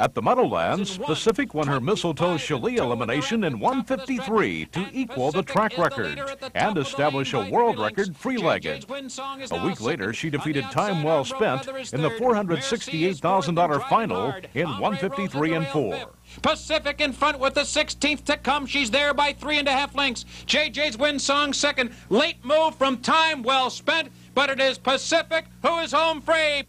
At the Meadowlands, Pacific won her Mistletoe Shalee elimination in 153 to equal the track record and establish a world record free-legged. A week later, she defeated Time Well Spent in the $468,000 final in 153 and 4. Pacific in front with the 16th to come. She's there by three and a half lengths. JJ's win song second. Late move from Time Well Spent, but it is Pacific who is home free.